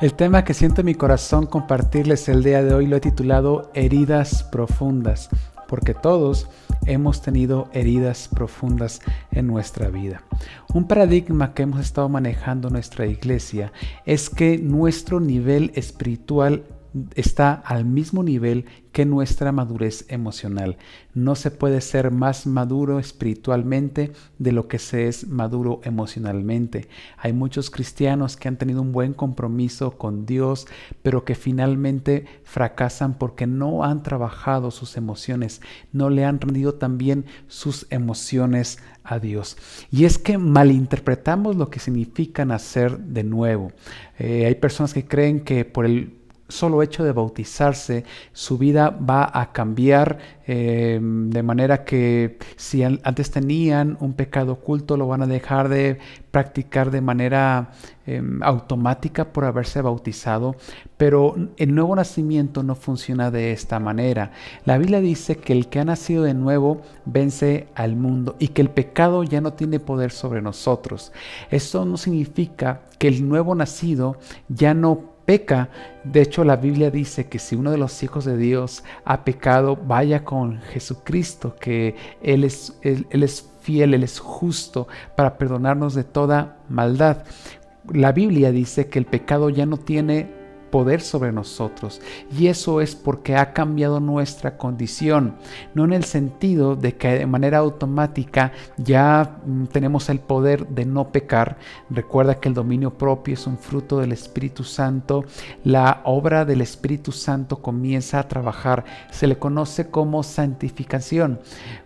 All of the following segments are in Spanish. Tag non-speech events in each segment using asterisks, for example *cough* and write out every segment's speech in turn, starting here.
El tema que siento en mi corazón compartirles el día de hoy lo he titulado Heridas Profundas, porque todos hemos tenido heridas profundas en nuestra vida. Un paradigma que hemos estado manejando en nuestra iglesia es que nuestro nivel espiritual está al mismo nivel que nuestra madurez emocional. No se puede ser más maduro espiritualmente de lo que se es maduro emocionalmente. Hay muchos cristianos que han tenido un buen compromiso con Dios, pero que finalmente fracasan porque no han trabajado sus emociones, no le han rendido también sus emociones a Dios. Y es que malinterpretamos lo que significa nacer de nuevo. Eh, hay personas que creen que por el solo hecho de bautizarse, su vida va a cambiar eh, de manera que si antes tenían un pecado oculto, lo van a dejar de practicar de manera em, automática por haberse bautizado, pero el nuevo nacimiento no funciona de esta manera. La Biblia dice que el que ha nacido de nuevo vence al mundo y que el pecado ya no tiene poder sobre nosotros. Esto no significa que el nuevo nacido ya no peca. De hecho, la Biblia dice que si uno de los hijos de Dios ha pecado, vaya con Jesucristo, que Él es, él, es fiel, Él es justo para perdonarnos de toda maldad. La Biblia dice que el pecado ya no tiene poder sobre nosotros. Y eso es porque ha cambiado nuestra condición, no en el sentido de que de manera automática ya mm, tenemos el poder de no pecar. Recuerda que el dominio propio es un fruto del Espíritu Santo. La obra del Espíritu Santo comienza a trabajar. Se le conoce como santificación.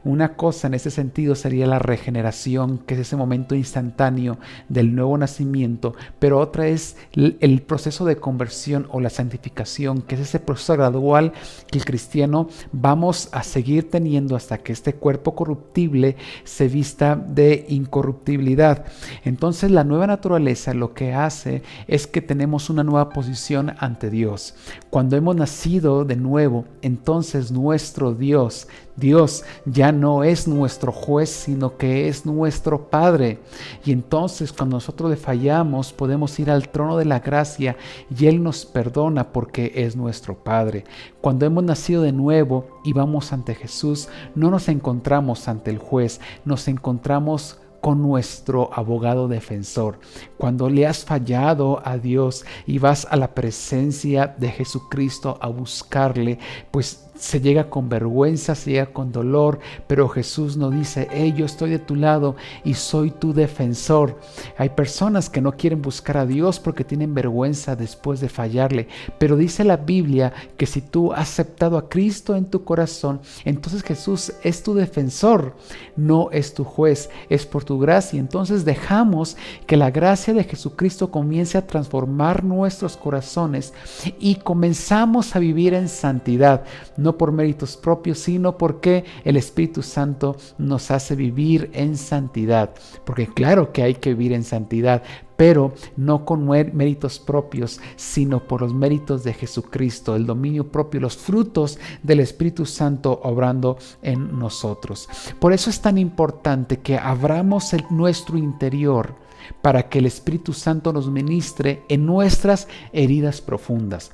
Una cosa en ese sentido sería la regeneración, que es ese momento instantáneo del nuevo nacimiento, pero otra es el proceso de conversión o la santificación, que es ese proceso gradual que el cristiano vamos a seguir teniendo hasta que este cuerpo corruptible se vista de incorruptibilidad. Entonces la nueva naturaleza lo que hace es que tenemos una nueva posición ante Dios. Cuando hemos nacido de nuevo, entonces nuestro Dios Dios ya no es nuestro juez, sino que es nuestro Padre. Y entonces cuando nosotros le fallamos, podemos ir al trono de la gracia y Él nos perdona porque es nuestro Padre. Cuando hemos nacido de nuevo y vamos ante Jesús, no nos encontramos ante el juez, nos encontramos con nuestro abogado defensor. Cuando le has fallado a Dios y vas a la presencia de Jesucristo a buscarle, pues se llega con vergüenza, se llega con dolor, pero Jesús nos dice, hey, yo estoy de tu lado y soy tu defensor. Hay personas que no quieren buscar a Dios porque tienen vergüenza después de fallarle, pero dice la Biblia que si tú has aceptado a Cristo en tu corazón, entonces Jesús es tu defensor, no es tu juez, es por tu gracia. Entonces dejamos que la gracia de Jesucristo comience a transformar nuestros corazones y comenzamos a vivir en santidad no por méritos propios, sino porque el Espíritu Santo nos hace vivir en santidad. Porque claro que hay que vivir en santidad, pero no con méritos propios, sino por los méritos de Jesucristo, el dominio propio, los frutos del Espíritu Santo obrando en nosotros. Por eso es tan importante que abramos nuestro interior para que el Espíritu Santo nos ministre en nuestras heridas profundas.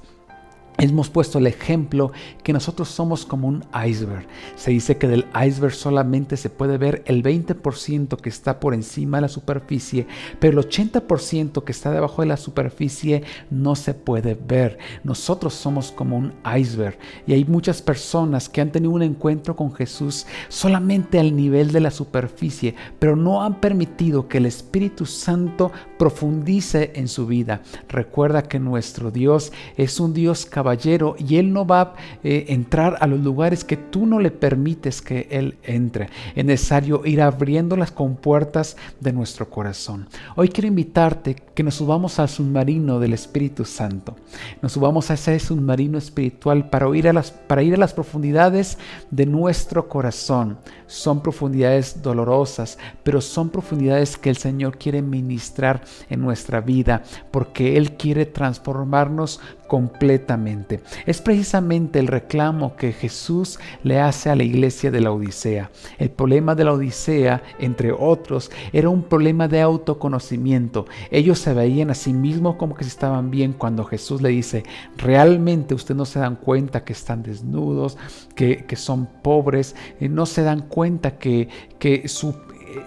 Hemos puesto el ejemplo que nosotros somos como un iceberg. Se dice que del iceberg solamente se puede ver el 20% que está por encima de la superficie, pero el 80% que está debajo de la superficie no se puede ver. Nosotros somos como un iceberg y hay muchas personas que han tenido un encuentro con Jesús solamente al nivel de la superficie, pero no han permitido que el Espíritu Santo profundice en su vida. Recuerda que nuestro Dios es un Dios caballero y Él no va a eh, entrar a los lugares que tú no le permites que Él entre. Es necesario ir abriendo las compuertas de nuestro corazón. Hoy quiero invitarte que nos subamos al submarino del Espíritu Santo. Nos subamos a ese submarino espiritual para, ir a las, para ir a las profundidades de nuestro corazón. Son profundidades dolorosas, pero son profundidades que el Señor quiere ministrar en nuestra vida, porque Él quiere transformarnos completamente. Es precisamente el reclamo que Jesús le hace a la iglesia de la Odisea. El problema de la Odisea, entre otros, era un problema de autoconocimiento. Ellos se veían a sí mismos como que estaban bien cuando Jesús le dice, realmente ustedes no se dan cuenta que están desnudos, que, son pobres, eh, no se dan cuenta que, que su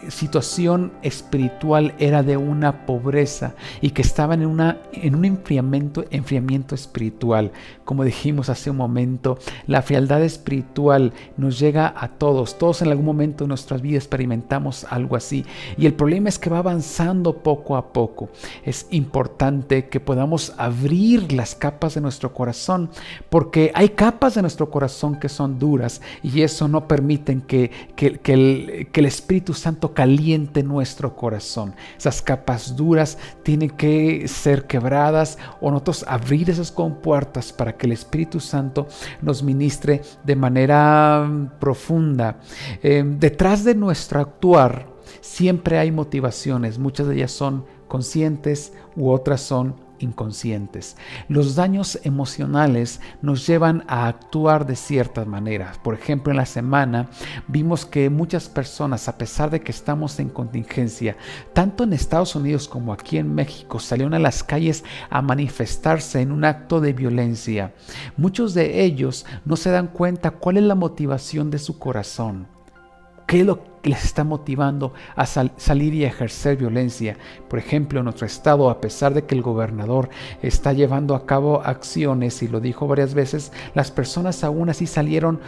situación espiritual era de una pobreza y que estaban en, una, en un enfriamiento, enfriamiento espiritual. Como dijimos hace un momento, la frialdad espiritual nos llega a todos. Todos en algún momento de nuestras vidas experimentamos algo así. Y el problema es que va avanzando poco a poco. Es importante que podamos abrir las capas de nuestro corazón porque hay capas de nuestro corazón que son duras y eso no permiten que, que, el, que el Espíritu Santo caliente nuestro corazón. Esas capas duras tienen que ser quebradas o nosotros abrir esas compuertas para que el Espíritu Santo nos ministre de manera mm, profunda. Em, detrás de nuestro actuar siempre hay motivaciones, muchas de ellas son conscientes u otras son inconscientes. Los daños emocionales nos llevan a actuar de ciertas maneras. Por ejemplo, en la semana vimos que muchas personas, a pesar de que estamos en contingencia, tanto en Estados Unidos como aquí en México, salieron a las calles a manifestarse en un acto de violencia. Muchos de ellos no se dan cuenta cuál es la motivación de su corazón. ¿Qué es lo les está motivando a salir y ejercer violencia. Por ejemplo, en nuestro estado, a pesar de que el gobernador está llevando a cabo acciones, y lo dijo varias veces, las personas aún así salieron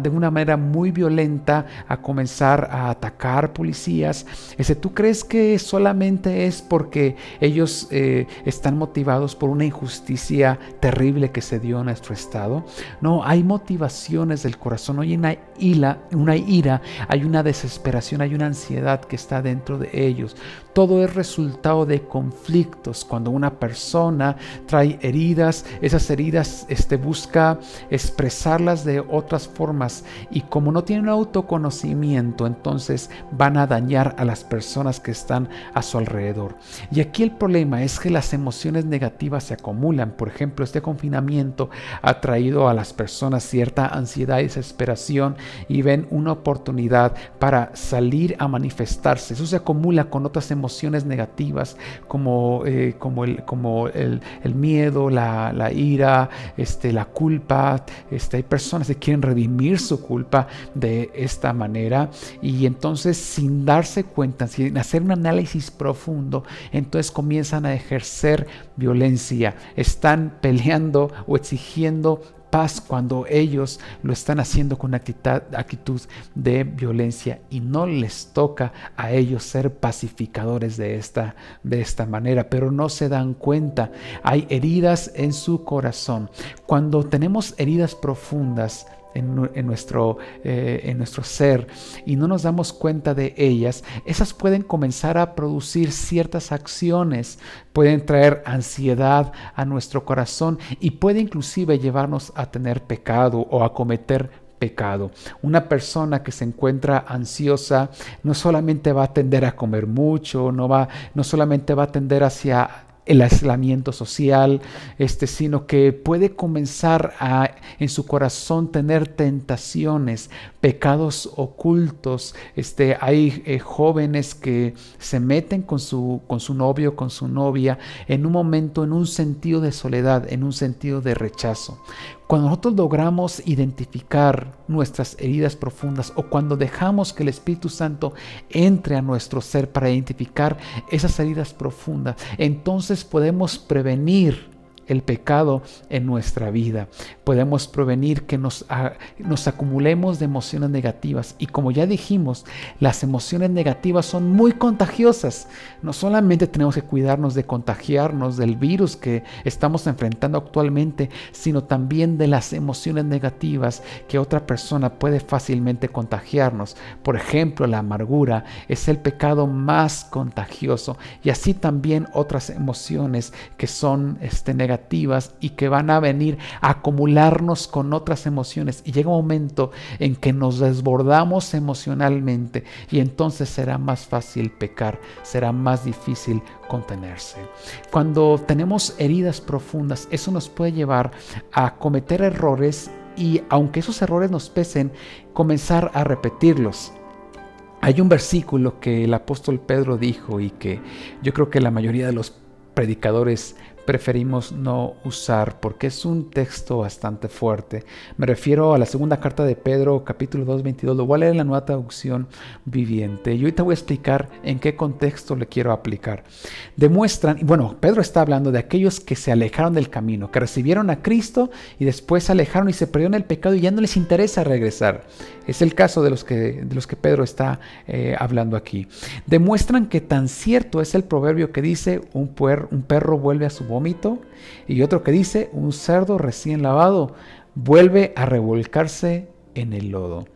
de una manera muy violenta a comenzar a atacar policías. Ese, ¿Tú crees que solamente es porque ellos eh, están motivados por una injusticia terrible que se dio en nuestro estado? No, hay motivaciones del corazón, hay una ira, una ira hay una desesperación desesperación, hay una ansiedad que está dentro de ellos. Todo es resultado de conflictos. Cuando una persona trae heridas, esas heridas este, busca expresarlas de otras formas y como no tienen autoconocimiento, entonces van a dañar a las personas que están a su alrededor. Y aquí el problema es que las emociones negativas se acumulan. Por ejemplo, este confinamiento ha traído a las personas cierta ansiedad y desesperación y ven una oportunidad para salir a manifestarse. Eso se acumula con otras emociones negativas como, eh, como, el, como el, miedo, la, ira, este, la culpa. Este, hay personas que quieren redimir su culpa de esta manera y entonces sin darse cuenta, sin hacer un análisis profundo, entonces comienzan a ejercer violencia. Están peleando o exigiendo cuando ellos lo están haciendo con actitud, actitud de violencia y no les toca a ellos ser pacificadores de esta, de esta manera, pero no se dan cuenta. Hay heridas en su corazón. Cuando tenemos heridas profundas, en, nuestro, eh, en nuestro ser y no nos damos cuenta de ellas, esas pueden comenzar a producir ciertas acciones, pueden traer ansiedad a nuestro corazón y puede inclusive llevarnos a tener pecado o a cometer pecado. Una persona que se encuentra ansiosa no solamente va a tender a comer mucho, no va no solamente va a tender hacia el aislamiento social, este, sino que puede comenzar a en su corazón tener tentaciones, pecados ocultos. Este, hay eh, jóvenes que se meten con su, con su novio, con su novia, en un momento, en un sentido de soledad, en un sentido de rechazo. Cuando nosotros logramos identificar nuestras heridas profundas o cuando dejamos que el Espíritu Santo entre a nuestro ser para identificar esas heridas profundas, entonces podemos prevenir el pecado en nuestra vida. Podemos prevenir que nos, nos acumulemos de emociones negativas. Y como ya dijimos, las emociones negativas son muy contagiosas. No solamente tenemos que cuidarnos de contagiarnos del virus que estamos enfrentando actualmente, sino también de las emociones negativas que otra persona puede fácilmente contagiarnos. Por ejemplo, la amargura es el pecado más contagioso y así también otras emociones que son este, negativas y que van a venir a con otras emociones. Y llega un momento en que nos desbordamos emocionalmente y entonces será más fácil pecar, será más difícil contenerse. Cuando tenemos heridas profundas, eso nos puede llevar a cometer errores y aunque esos errores nos pesen, comenzar a repetirlos. Hay un versículo que el apóstol Pedro dijo y que yo creo que la mayoría de los predicadores preferimos no usar porque es un texto bastante fuerte. Me refiero a la segunda carta de Pedro, capítulo 2, 22. Lo voy a leer en la nueva traducción viviente. Y ahorita voy a explicar en qué contexto le quiero aplicar. Demuestran, bueno, Pedro está hablando de aquellos que se alejaron del camino, que recibieron a Cristo y después se alejaron y se perdieron el pecado y ya no les interesa regresar. Es el caso de los que, de los que Pedro está eh, hablando aquí. Demuestran que tan cierto es el proverbio que dice un, un perro vuelve a su y otro que dice un cerdo recién lavado vuelve a revolcarse en el lodo.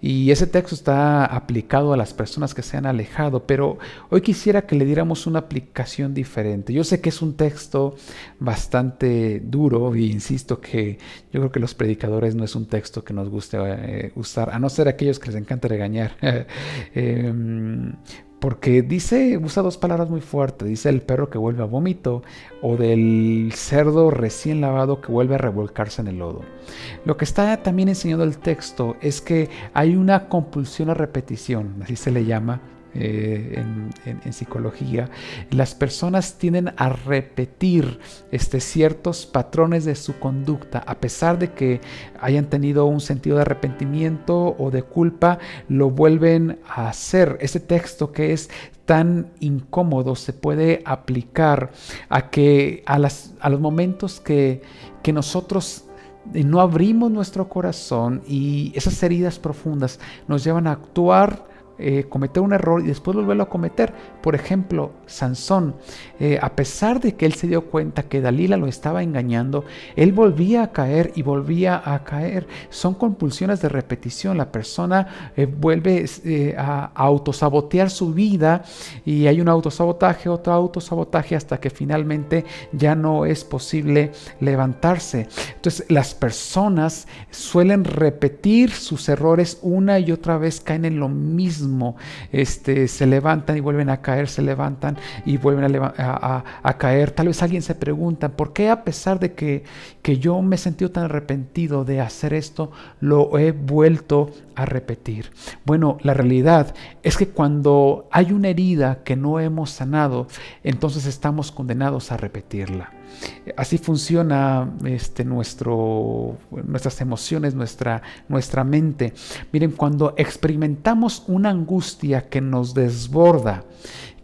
Y ese texto está aplicado a las personas que se han alejado, pero hoy quisiera que le diéramos una aplicación diferente. Yo sé que es un texto bastante duro y insisto que yo creo que los predicadores no es un texto que nos guste eh, usar, a no ser aquellos que les encanta regañar. *laughs* Em, porque dice, usa dos palabras muy fuertes, dice el perro que vuelve a vómito o del cerdo recién lavado que vuelve a revolcarse en el lodo. Lo que está también enseñando el texto es que hay una compulsión a repetición, así se le llama, eh, en, psicología, las personas tienden a repetir este, ciertos patrones de su conducta, a pesar de que hayan tenido un sentido de arrepentimiento o de culpa, lo vuelven a hacer. Ese texto que es tan incómodo se puede aplicar a que a, a los momentos que, que nosotros no abrimos nuestro corazón y esas heridas profundas nos llevan a actuar eh, cometer un error y después volverlo a cometer. Por ejemplo, Sansón, eh, a pesar de que él se dio cuenta que Dalila lo estaba engañando, él volvía a caer y volvía a caer. Son compulsiones de repetición. La persona eh, vuelve a, autosabotear su vida y hay un autosabotaje, otro autosabotaje hasta que finalmente ya no es posible levantarse. Entonces las personas suelen repetir sus errores una y otra vez, caen en lo mismo este, se levantan y vuelven a caer, se levantan y vuelven a, caer. Tal vez alguien se pregunta, ¿por qué a pesar de que, que yo me he sentido tan arrepentido de hacer esto, lo he vuelto a repetir? Bueno, la realidad es que cuando hay una herida que no hemos sanado, entonces estamos condenados a repetirla. Así funciona este, nuestro, nuestras emociones, nuestra, nuestra mente. Miren, cuando experimentamos una angustia que nos desborda,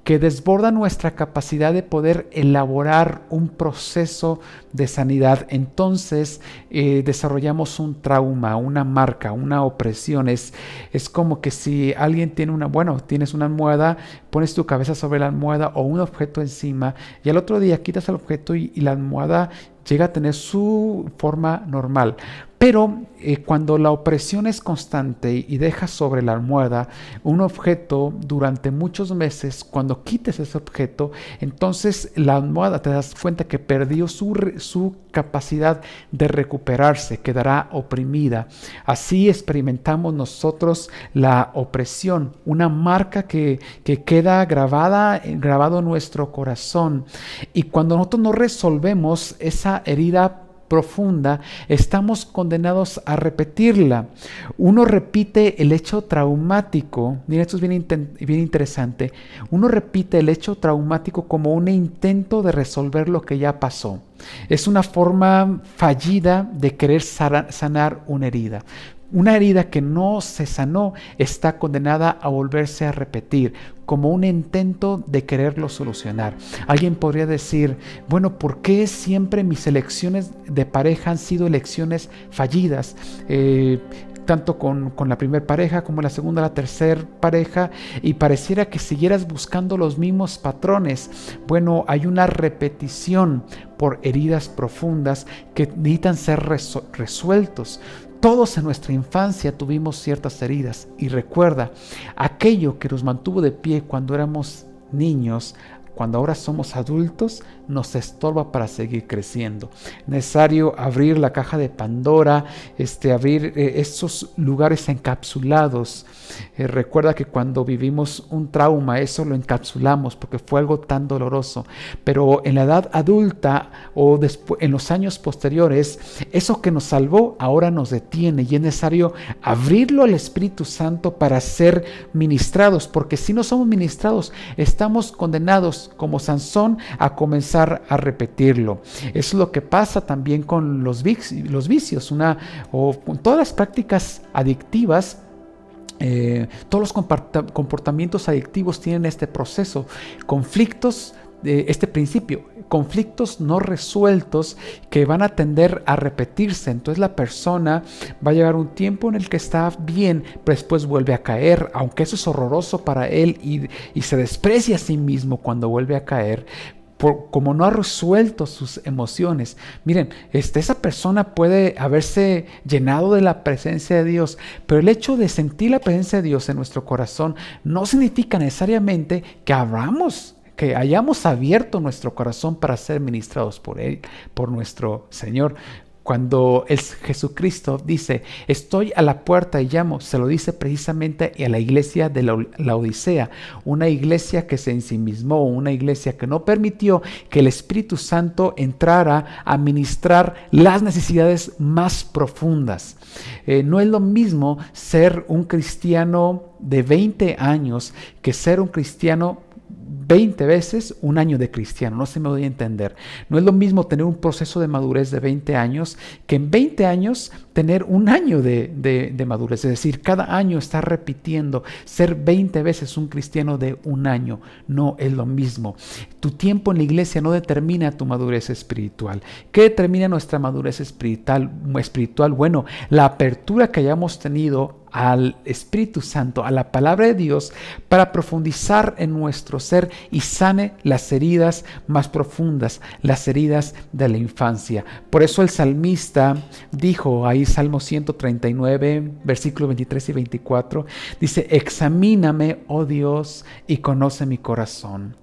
que desborda nuestra capacidad de poder elaborar un proceso de sanidad, entonces eh, desarrollamos un trauma, una marca, una opresión. Es, es como que si alguien tiene una, bueno, tienes una almohada, pones tu cabeza sobre la almohada o un objeto encima y al otro día quitas el objeto y la almohada llega a tener su forma normal. Pero eh, cuando la opresión es constante y dejas sobre la almohada un objeto durante muchos meses, cuando quites ese objeto, entonces la almohada te das cuenta que perdió su, su capacidad de recuperarse, quedará oprimida. Así experimentamos nosotros la opresión, una marca que, que queda grabada, grabado en nuestro corazón. Y cuando nosotros no resolvemos esa herida profunda, estamos condenados a repetirla. Uno repite el hecho traumático, miren, esto es bien, bien, interesante, uno repite el hecho traumático como un intento de resolver lo que ya pasó. Es una forma fallida de querer sanar una herida. Una herida que no se sanó está condenada a volverse a repetir como un intento de quererlo solucionar. Alguien podría decir, bueno, ¿por qué siempre mis elecciones de pareja han sido elecciones fallidas? Eh, tanto con, la primera pareja como la segunda, la tercera pareja, y pareciera que siguieras buscando los mismos patrones. Bueno, hay una repetición por heridas profundas que necesitan ser resueltos. Todos en nuestra infancia tuvimos ciertas heridas y recuerda, aquello que nos mantuvo de pie cuando éramos niños, cuando ahora somos adultos, nos estorba para seguir creciendo. Es necesario abrir la caja de Pandora, este, abrir eh, estos lugares encapsulados. Eh, recuerda que cuando vivimos un trauma, eso lo encapsulamos porque fue algo tan doloroso. Pero en la edad adulta o en los años posteriores, eso que nos salvó ahora nos detiene y es necesario abrirlo al Espíritu Santo para ser ministrados, porque si no somos ministrados, estamos condenados como Sansón a comenzar a repetirlo. Es lo que pasa también con los, vicios, una, o todas las prácticas adictivas. Eh, todos los comportamientos adictivos tienen este proceso, conflictos de este principio, conflictos no resueltos que van a tender a repetirse. Entonces la persona va a llegar un tiempo en el que está bien, pero después vuelve a caer, aunque eso es horroroso para él y, se desprecia a sí mismo cuando vuelve a caer. Como no ha resuelto sus emociones. Miren, este, esa persona puede haberse llenado de la presencia de Dios, pero el hecho de sentir la presencia de Dios en nuestro corazón no significa necesariamente que abramos que hayamos abierto nuestro corazón para ser ministrados por Él, por nuestro Señor. Cuando el Jesucristo dice, estoy a la puerta y llamo, se lo dice precisamente a la iglesia de la, Odisea, una iglesia que se ensimismó, una iglesia que no permitió que el Espíritu Santo entrara a ministrar las necesidades más profundas. Eh, no es lo mismo ser un cristiano de 20 años que ser un cristiano 20 veces un año de cristiano, no se me voy a entender. No es lo mismo tener un proceso de madurez de 20 años que en 20 años tener un año de, de, madurez. Es decir, cada año está repitiendo ser 20 veces un cristiano de un año. No es lo mismo. Tu tiempo en la iglesia no determina tu madurez espiritual. ¿Qué determina nuestra madurez espiritual? espiritual? Bueno, la apertura que hayamos tenido al Espíritu Santo, a la palabra de Dios, para profundizar en nuestro ser y sane las heridas más profundas, las heridas de la infancia. Por eso el salmista dijo ahí, Salmo 139, versículos 23 y 24, dice, examíname, oh Dios, y conoce mi corazón.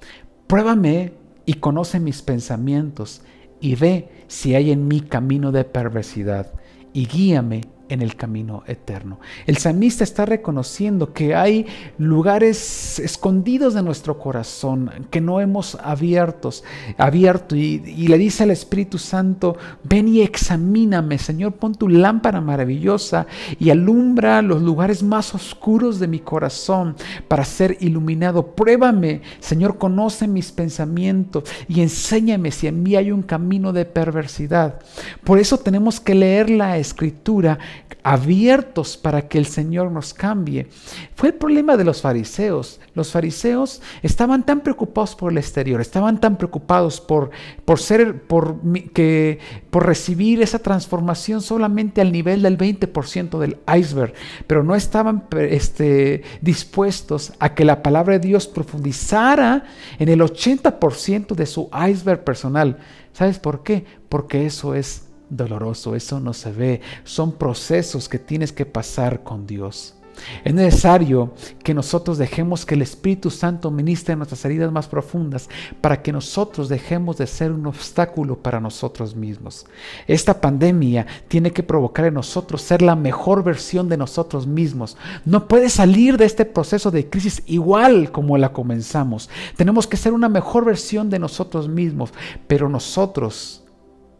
Pruébame y conoce mis pensamientos, y ve si hay en mí camino de perversidad, y guíame en el camino eterno. El salmista está reconociendo que hay lugares escondidos de nuestro corazón que no hemos abiertos, abierto y, le dice al Espíritu Santo, ven y examíname, Señor, pon tu lámpara maravillosa y alumbra los lugares más oscuros de mi corazón para ser iluminado. Pruébame, Señor, conoce mis pensamientos y enséñame si en mí hay un camino de perversidad. Por eso tenemos que leer la escritura abiertos para que el Señor nos cambie. Fue el problema de los fariseos. Los fariseos estaban tan preocupados por el exterior, estaban tan preocupados por, por ser, por, que, por recibir esa transformación solamente al nivel del 20% del iceberg, pero no estaban este, dispuestos a que la palabra de Dios profundizara en el 80% de su iceberg personal. ¿Sabes por qué? Porque eso es doloroso, eso no se ve, son procesos que tienes que pasar con Dios. Es necesario que nosotros dejemos que el Espíritu Santo ministre nuestras heridas más profundas para que nosotros dejemos de ser un obstáculo para nosotros mismos. Esta pandemia tiene que provocar en nosotros ser la mejor versión de nosotros mismos. No puede salir de este proceso de crisis igual como la comenzamos. Tenemos que ser una mejor versión de nosotros mismos, pero nosotros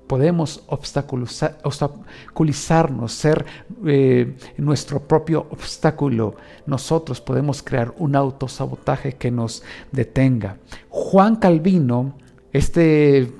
podemos obstaculizarnos, ser eh, nuestro propio obstáculo. Nosotros podemos crear un autosabotaje que nos detenga. Juan Calvino, este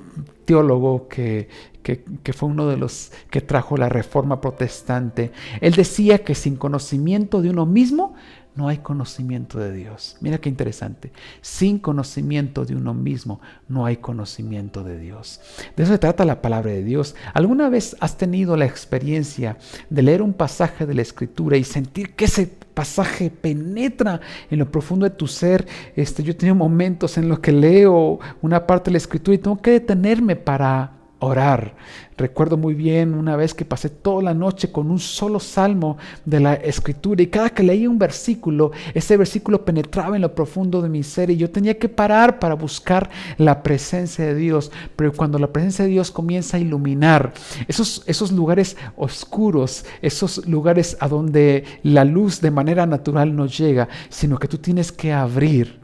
teólogo que, que, fue uno de los que trajo la reforma protestante, él decía que sin conocimiento de uno mismo no hay conocimiento de Dios. Mira qué interesante. Sin conocimiento de uno mismo, no hay conocimiento de Dios. De eso se trata la palabra de Dios. ¿Alguna vez has tenido la experiencia de leer un pasaje de la Escritura y sentir que ese pasaje penetra en lo profundo de tu ser? Este, yo he tenido momentos en los que leo una parte de la Escritura y tengo que detenerme para orar. Recuerdo muy bien una vez que pasé toda la noche con un solo salmo de la escritura y cada que leía un versículo, ese versículo penetraba en lo profundo de mi ser y yo tenía que parar para buscar la presencia de Dios. Pero cuando la presencia de Dios comienza a iluminar esos, esos lugares oscuros, esos lugares a donde la luz de manera natural no llega, sino que tú tienes que abrir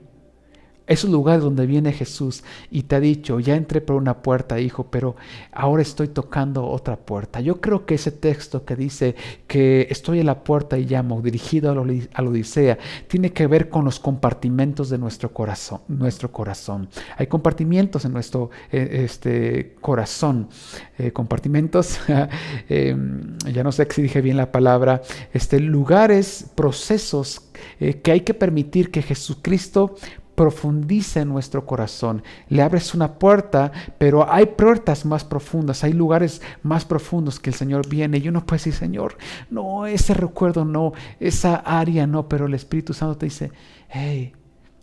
esos lugares donde viene Jesús y te ha dicho, ya entré por una puerta, hijo, pero ahora estoy tocando otra puerta. Yo creo que ese texto que dice que estoy en la puerta y llamo, dirigido a la Odisea, tiene que ver con los compartimentos de nuestro corazón. Nuestro corazón. Hay compartimientos en nuestro eh, este, corazón. Eh, compartimentos, *laughs* em, ya no sé si dije bien la palabra, este, lugares, procesos eh, que hay que permitir que Jesucristo profundiza en nuestro corazón. Le abres una puerta, pero hay puertas más profundas, hay lugares más profundos que el Señor viene. Y uno puede decir, Señor, no, ese recuerdo no, esa área no, pero el Espíritu Santo te dice, hey,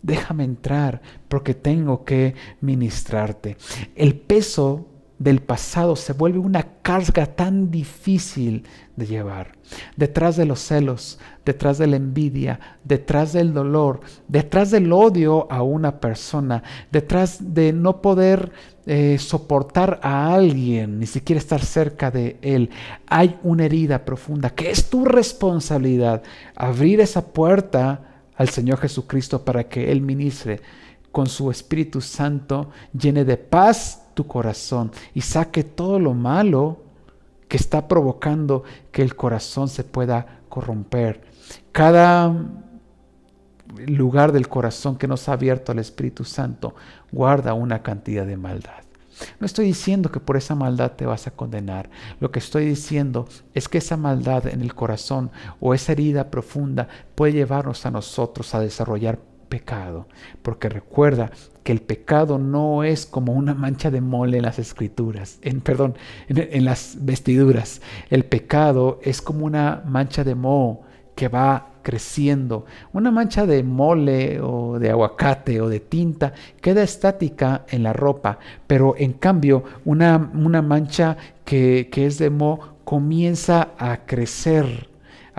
déjame entrar porque tengo que ministrarte. El peso del pasado se vuelve una carga tan difícil de llevar. Detrás de los celos, detrás de la envidia, detrás del dolor, detrás del odio a una persona, detrás de no poder eh, soportar a alguien, ni siquiera estar cerca de él, hay una herida profunda que es tu responsabilidad abrir esa puerta al Señor Jesucristo para que Él ministre con su Espíritu Santo, llene de paz tu corazón y saque todo lo malo que está provocando que el corazón se pueda corromper. Cada lugar del corazón que nos ha abierto al Espíritu Santo guarda una cantidad de maldad. No estoy diciendo que por esa maldad te vas a condenar. Lo que estoy diciendo es que esa maldad en el corazón o esa herida profunda puede llevarnos a nosotros a desarrollar pecado. Porque recuerda que el pecado no es como una mancha de mole en las escrituras, en, perdón, en, las vestiduras. El pecado es como una mancha de moho que va creciendo. Una mancha de mole o de aguacate o de tinta queda estática en la ropa, pero en cambio una, una mancha que, que es de moho comienza a crecer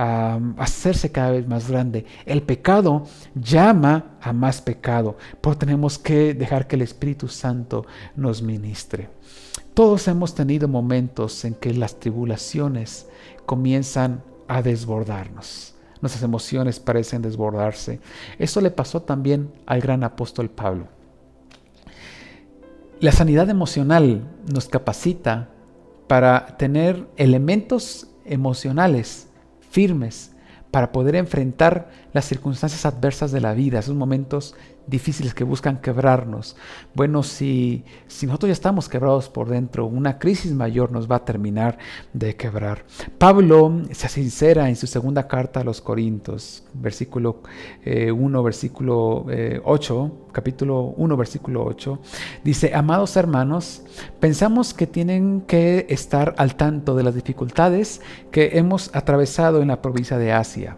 a hacerse cada vez más grande. El pecado llama a más pecado, pero tenemos que dejar que el Espíritu Santo nos ministre. Todos hemos tenido momentos en que las tribulaciones comienzan a desbordarnos. Nuestras emociones parecen desbordarse. Eso le pasó también al gran apóstol Pablo. La sanidad emocional nos capacita para tener elementos emocionales firmes para poder enfrentar las circunstancias adversas de la vida, esos momentos difíciles que buscan quebrarnos. Bueno, si, si nosotros ya estamos quebrados por dentro, una crisis mayor nos va a terminar de quebrar. Pablo se sincera en su segunda carta a los Corintios, versículo 1, eh, versículo 8, eh, capítulo 1, versículo 8, dice, amados hermanos, pensamos que tienen que estar al tanto de las dificultades que hemos atravesado en la provincia de Asia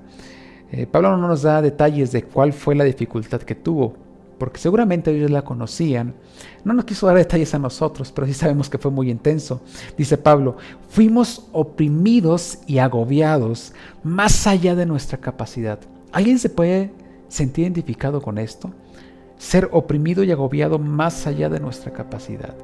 eh, Pablo no nos da detalles de cuál fue la dificultad que tuvo, porque seguramente ellos la conocían. No nos quiso dar detalles a nosotros, pero sí sabemos que fue muy intenso. Dice Pablo, fuimos oprimidos y agobiados más allá de nuestra capacidad. ¿Alguien se puede sentir identificado con esto? Ser oprimido y agobiado más allá de nuestra capacidad.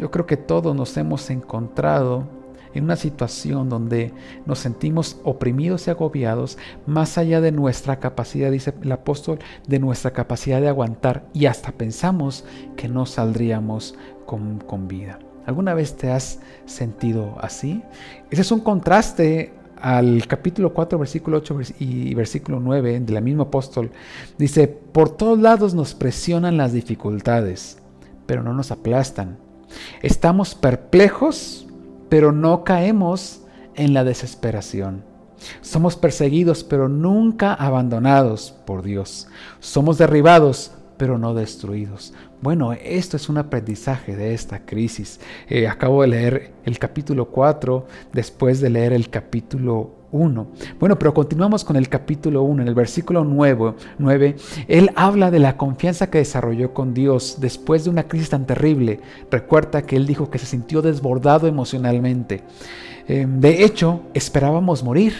Yo creo que todos nos hemos encontrado en una situación donde nos sentimos oprimidos y agobiados más allá de nuestra capacidad, dice el apóstol, de nuestra capacidad de aguantar y hasta pensamos que no saldríamos con, con vida. ¿Alguna vez te has sentido así? Ese es un contraste al capítulo 4, versículo 8 y versículo 9 del mismo apóstol. Dice, por todos lados nos presionan las dificultades, pero no nos aplastan. Estamos perplejos, pero no caemos en la desesperación. Somos perseguidos, pero nunca abandonados por Dios. Somos derribados, pero no destruidos. Bueno, esto es un aprendizaje de esta crisis. Eh, acabo de leer el capítulo 4 después de leer el capítulo 1. Bueno, pero continuamos con el capítulo 1. En el versículo 9, 9, él habla de la confianza que desarrolló con Dios después de una crisis tan terrible. Recuerda que él dijo que se sintió desbordado emocionalmente. Eh, de hecho, esperábamos morir.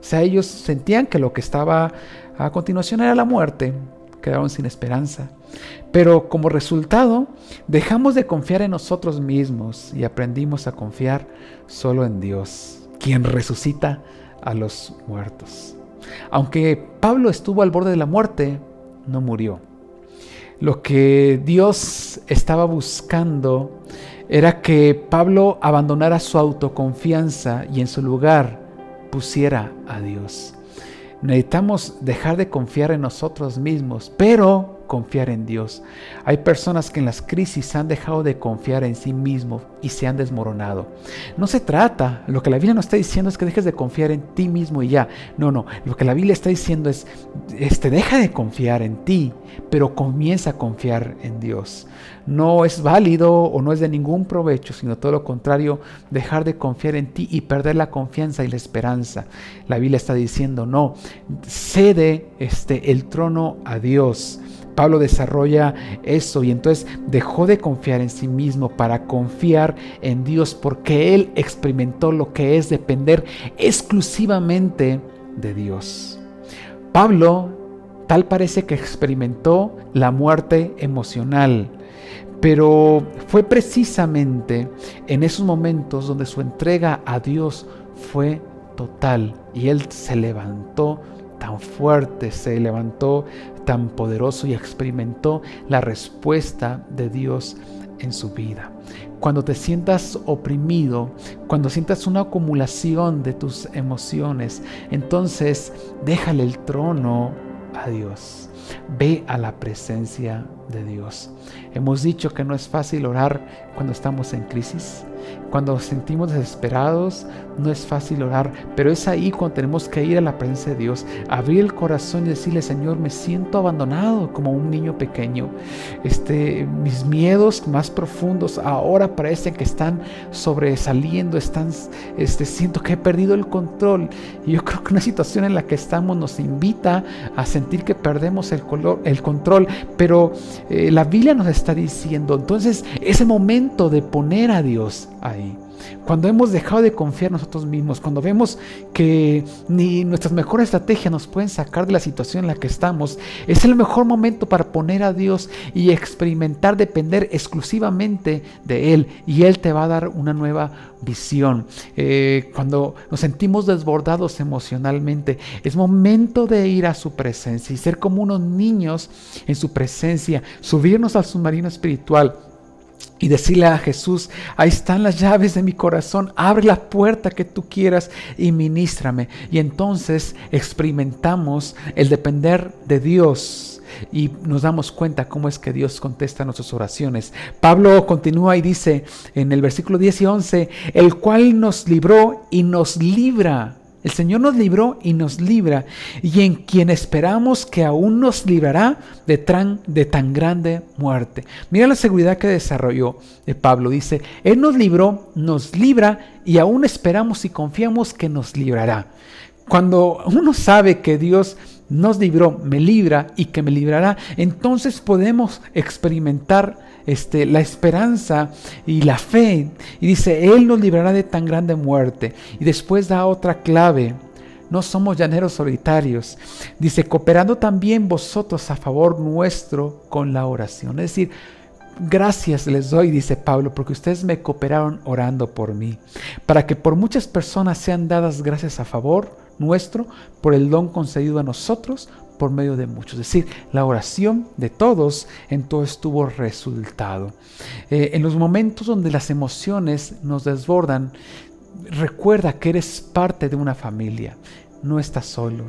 O sea, ellos sentían que lo que estaba a continuación era la muerte. Quedaron sin esperanza. Pero como resultado, dejamos de confiar en nosotros mismos y aprendimos a confiar solo en Dios, quien resucita a los muertos. Aunque Pablo estuvo al borde de la muerte, no murió. Lo que Dios estaba buscando era que Pablo abandonara su autoconfianza y en su lugar pusiera a Dios. Necesitamos dejar de confiar en nosotros mismos, pero confiar en Dios. Hay personas que en las crisis han dejado de confiar en sí mismos y se han desmoronado. No se trata, lo que la Biblia no está diciendo es que dejes de confiar en ti mismo y ya. No, no, lo que la Biblia está diciendo es, este, deja de confiar en ti, pero comienza a confiar en Dios. No es válido o no es de ningún provecho, sino todo lo contrario, dejar de confiar en ti y perder la confianza y la esperanza. La Biblia está diciendo, no, cede este, el trono a Dios. Pablo desarrolla eso y entonces dejó de confiar en sí mismo para confiar en Dios porque él experimentó lo que es depender exclusivamente de Dios. Pablo tal parece que experimentó la muerte emocional, pero fue precisamente en esos momentos donde su entrega a Dios fue total y él se levantó tan fuerte, se levantó tan poderoso y experimentó la respuesta de Dios en su vida. Cuando te sientas oprimido, cuando sientas una acumulación de tus emociones, entonces déjale el trono a Dios. Ve a la presencia de Dios. Hemos dicho que no es fácil orar cuando estamos en crisis. Cuando nos sentimos desesperados, no es fácil orar, pero es ahí cuando tenemos que ir a la presencia de Dios, abrir el corazón y decirle, Señor, me siento abandonado como un niño pequeño. Este, mis miedos más profundos ahora parecen que están sobresaliendo, están, este, siento que he perdido el control. Y yo creo que una situación en la que estamos nos invita a sentir que perdemos el, color, el control, pero eh, la Biblia nos está diciendo, entonces, ese momento de poner a Dios ahí. Cuando hemos dejado de confiar en nosotros mismos, cuando vemos que ni nuestras mejores estrategias nos pueden sacar de la situación en la que estamos, es el mejor momento para poner a Dios y experimentar depender exclusivamente de Él. Y Él te va a dar una nueva visión. Eh, cuando nos sentimos desbordados emocionalmente, es momento de ir a su presencia y ser como unos niños en su presencia, subirnos al submarino espiritual y decirle a Jesús, ahí están las llaves de mi corazón, abre la puerta que tú quieras y ministrame. Y entonces experimentamos el depender de Dios y nos damos cuenta cómo es que Dios contesta nuestras oraciones. Pablo continúa y dice en el versículo 10 y 11, el cual nos libró y nos libra el Señor nos libró y nos libra, y en quien esperamos que aún nos librará de, de tan grande muerte. Mira la seguridad que desarrolló de Pablo. Dice, Él nos libró, nos libra, y aún esperamos y confiamos que nos librará. Cuando uno sabe que Dios nos libró, me libra y que me librará, entonces podemos experimentar este, la esperanza y la fe. Y dice, Él nos librará de tan grande muerte. Y después da otra clave. No somos llaneros solitarios. Dice, cooperando también vosotros a favor nuestro con la oración. Es decir, gracias les doy, dice Pablo, porque ustedes me cooperaron orando por mí, para que por muchas personas sean dadas gracias a favor nuestro por el don concedido a nosotros por medio de muchos. Es decir, la oración de todos en todo estuvo resultado. Eh, en los momentos donde las emociones nos desbordan, recuerda que eres parte de una familia. No estás solo,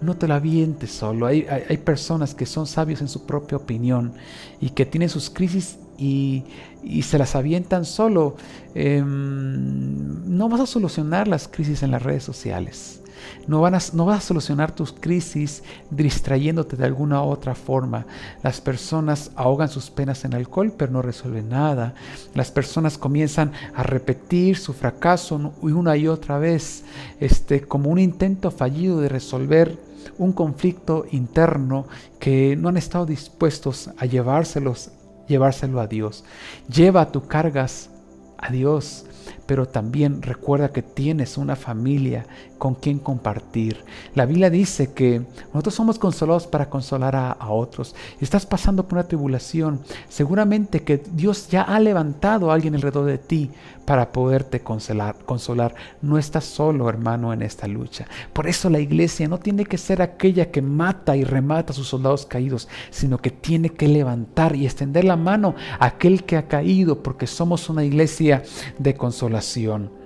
no te la avientes solo. Hay, hay, personas que son sabios en su propia opinión y que tienen sus crisis y, y se las avientan solo. Em, no vas a solucionar las crisis en las redes sociales No, van a, no vas a solucionar tus crisis distrayéndote de alguna otra forma. Las personas ahogan sus penas en alcohol, pero no resuelven nada. Las personas comienzan a repetir su fracaso una y otra vez, este, como un intento fallido de resolver un conflicto interno que no han estado dispuestos a llevárselos, llevárselo a Dios. Lleva tus cargas a Dios pero también recuerda que tienes una familia con quien compartir. La Biblia dice que nosotros somos consolados para consolar a, otros. Estás pasando por una tribulación, seguramente que Dios ya ha levantado a alguien alrededor de ti para poderte consolar. consolar. No estás solo, hermano, en esta lucha. Por eso la iglesia no tiene que ser aquella que mata y remata a sus soldados caídos, sino que tiene que levantar y extender la mano a aquel que ha caído, porque somos una iglesia de consolación.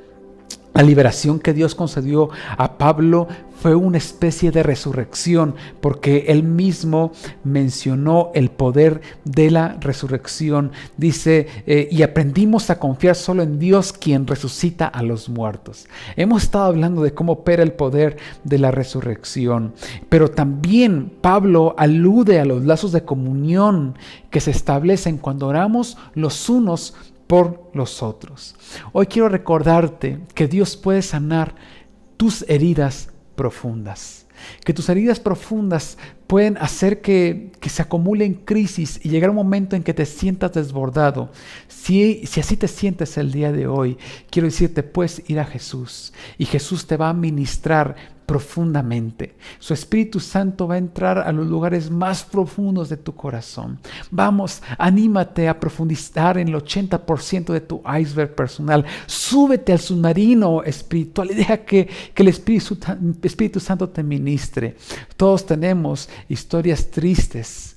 La liberación que Dios concedió a Pablo fue una especie de resurrección, porque él mismo mencionó el poder de la resurrección. Dice, eh, y aprendimos a confiar solo en Dios quien resucita a los muertos. Hemos estado hablando de cómo opera el poder de la resurrección, pero también Pablo alude a los lazos de comunión que se establecen cuando oramos los unos por los otros. Hoy quiero recordarte que Dios puede sanar tus heridas profundas. Que tus heridas profundas pueden hacer que, se acumulen crisis y llegar un momento en que te sientas desbordado. Si, si así te sientes el día de hoy, quiero decirte, puedes ir a Jesús y Jesús te va a ministrar profundamente. Su Espíritu Santo va a entrar a los lugares más profundos de tu corazón. Vamos, anímate a profundizar en el 80% de tu iceberg personal. Súbete al submarino espiritual y deja que, que el Espíritu, Espíritu Santo te ministre. Todos tenemos historias tristes.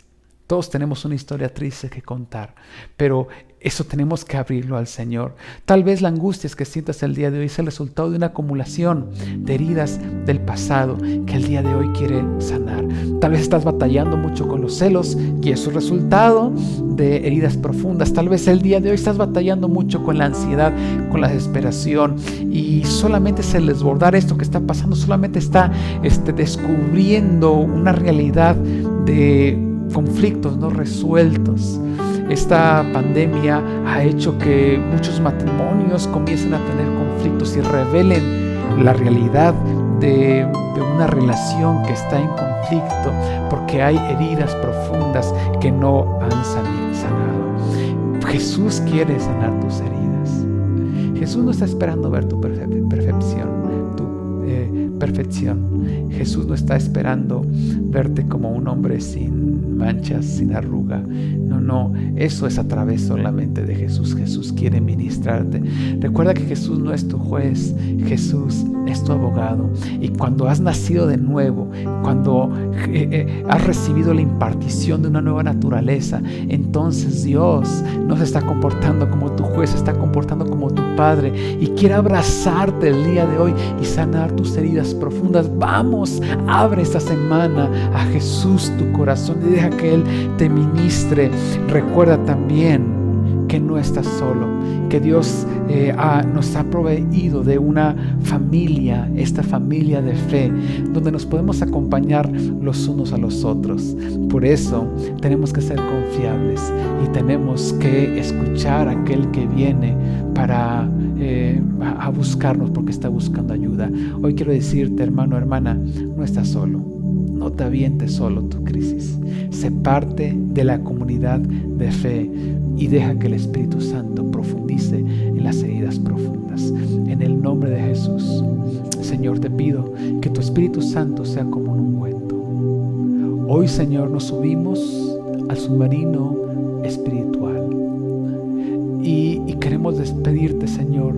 Todos tenemos una historia triste que contar, pero eso tenemos que abrirlo al Señor. Tal vez la angustia que sientas el día de hoy es el resultado de una acumulación de heridas del pasado que el día de hoy quiere sanar. Tal vez estás batallando mucho con los celos y es un resultado de heridas profundas. Tal vez el día de hoy estás batallando mucho con la ansiedad, con la desesperación y solamente es el desbordar esto que está pasando, solamente está este, descubriendo una realidad de conflictos no resueltos esta pandemia ha hecho que muchos matrimonios comiencen a tener conflictos y revelen la realidad de, una relación que está en conflicto porque hay heridas profundas que no han sanado. Jesús quiere sanar tus heridas. Jesús no está esperando ver tu perfección, tu eh, perfección. Jesús no está esperando verte como un hombre sin manchas, sin arruga. No, no, eso es a través solamente de Jesús. Jesús quiere ministrarte. Recuerda que Jesús no es tu juez, Jesús es tu abogado. Y cuando has nacido de nuevo, cuando eh, eh, has recibido la impartición de una nueva naturaleza, entonces Dios no se está comportando como tu juez, se está comportando como tu Padre y quiere abrazarte el día de hoy y sanar tus heridas profundas. Vamos, abre esta semana a Jesús tu corazón y deja que Él te ministre. Recuerda también que no estás solo, que Dios eh, nos ha proveído de una familia, esta familia de fe, donde nos podemos acompañar los unos a los otros. Por eso tenemos que ser confiables y tenemos que escuchar a aquel que viene para eh, a buscarnos porque está buscando ayuda. Hoy quiero decirte, hermano, hermana, no estás solo no te avientes solo tu crisis. Sé parte de la comunidad de fe y deja que el Espíritu Santo profundice en las heridas profundas. En el nombre de Jesús, Señor, te pido que tu Espíritu Santo sea como un ungüento. Hoy, Señor, nos subimos al submarino espiritual y, y queremos despedirte, Señor,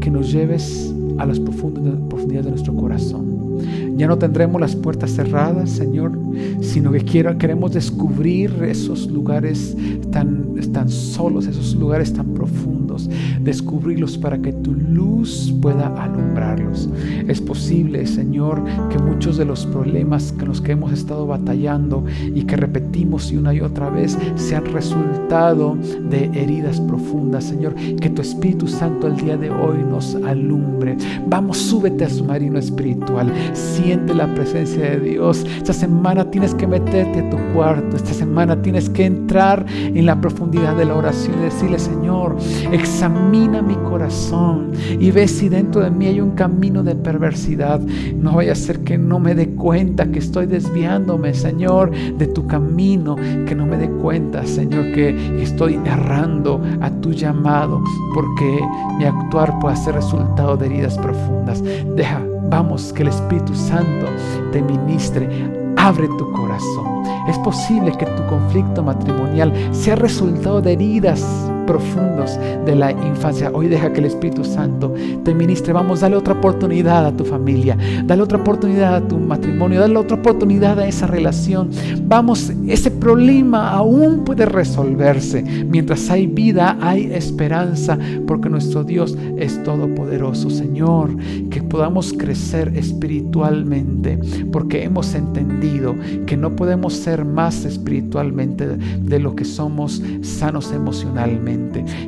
que nos lleves a las profundidades de nuestro corazón Ya no tendremos las puertas cerradas, Señor, sino que queremos descubrir esos lugares tan, tan solos, esos lugares tan profundos, descubrirlos para que tu luz pueda alumbrarlos. Es posible, Señor, que muchos de los problemas con los que hemos estado batallando y que repetimos una y otra vez sean resultado de heridas profundas, Señor, que tu Espíritu Santo el día de hoy nos alumbre. Vamos, súbete a su marino espiritual, siente la presencia de Dios. Esta semana que meterte a tu cuarto, esta semana tienes que entrar en la profundidad de la oración y decirle, Señor, examina mi corazón y ve si dentro de mí hay un camino de perversidad. No vaya a ser que no me dé cuenta que estoy desviándome, Señor, de tu camino, que no me dé cuenta, Señor, que estoy errando a tu llamado, porque mi actuar puede ser resultado de heridas profundas. Deja, vamos, que el Espíritu Santo te ministre. Abre tu corazón. Es posible que tu conflicto matrimonial sea resultado de heridas profundos de la infancia. Hoy deja que el Espíritu Santo te ministre. Vamos, dale otra oportunidad a tu familia, dale otra oportunidad a tu matrimonio, dale otra oportunidad a esa relación. Vamos, ese problema aún puede resolverse. Mientras hay vida, hay esperanza, porque nuestro Dios es todopoderoso. Señor, que podamos crecer espiritualmente, porque hemos entendido que no podemos ser más espiritualmente de lo que somos sanos emocionalmente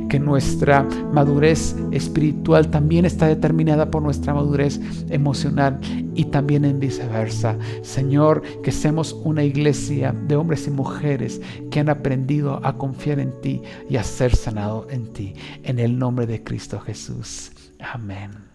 que nuestra madurez espiritual también está determinada por nuestra madurez emocional y también en viceversa. Señor, que seamos una iglesia de hombres y mujeres que han aprendido a confiar en ti y a ser sanado en ti. En el nombre de Cristo Jesús. Amén.